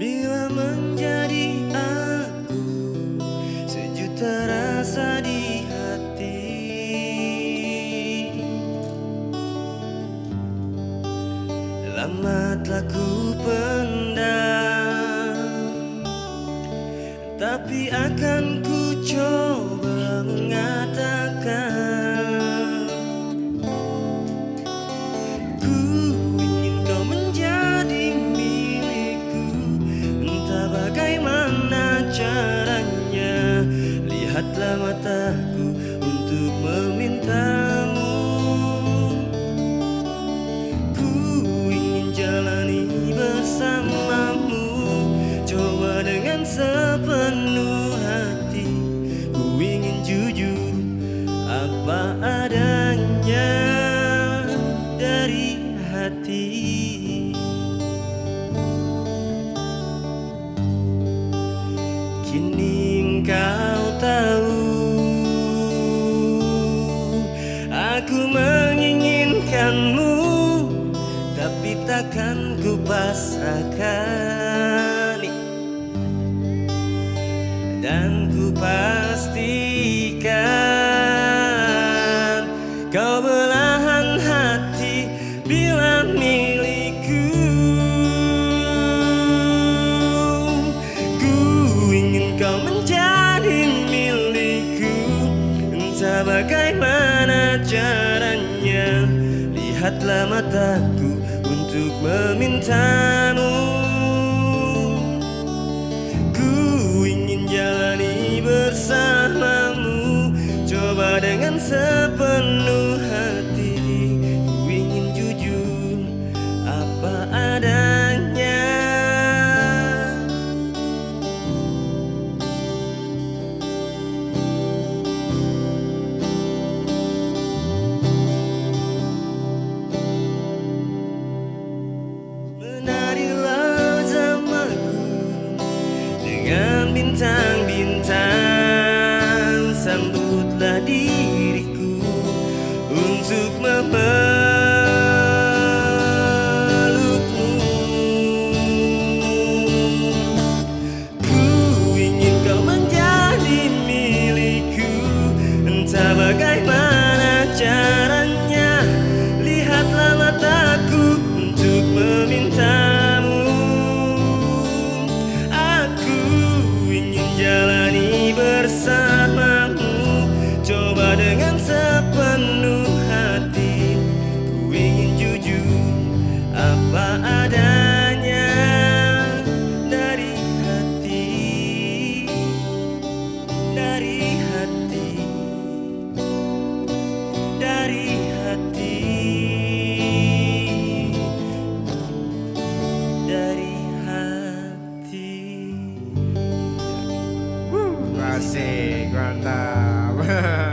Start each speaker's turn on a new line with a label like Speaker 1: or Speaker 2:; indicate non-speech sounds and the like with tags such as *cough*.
Speaker 1: Bila menjadi aku Sejuta rasa di hati. Lama telah ku pendam Tapi akan ku Mataku untuk memintamu. Ku ingin jalani bersamamu Coba dengan sepenuh hati. Ku ingin jujur apa adanya dari hati takkan ku pasrahkan Dan ku pastikan Kau belahan hati bila milikku. Ku ingin kau menjadi milikku. Entah bagaimana caranya Lihatlah mataku untuk memintamu. Ku ingin jalani bersamamu. Coba dengan sepenuh bintang-bintang Sambutlah diriku untuk memelukmu Ku ingin kau menjadi milikku Entah bagaimana apa adanya Dari hati Dari hati Dari hati Dari hati
Speaker 2: Asik, mantap. *laughs*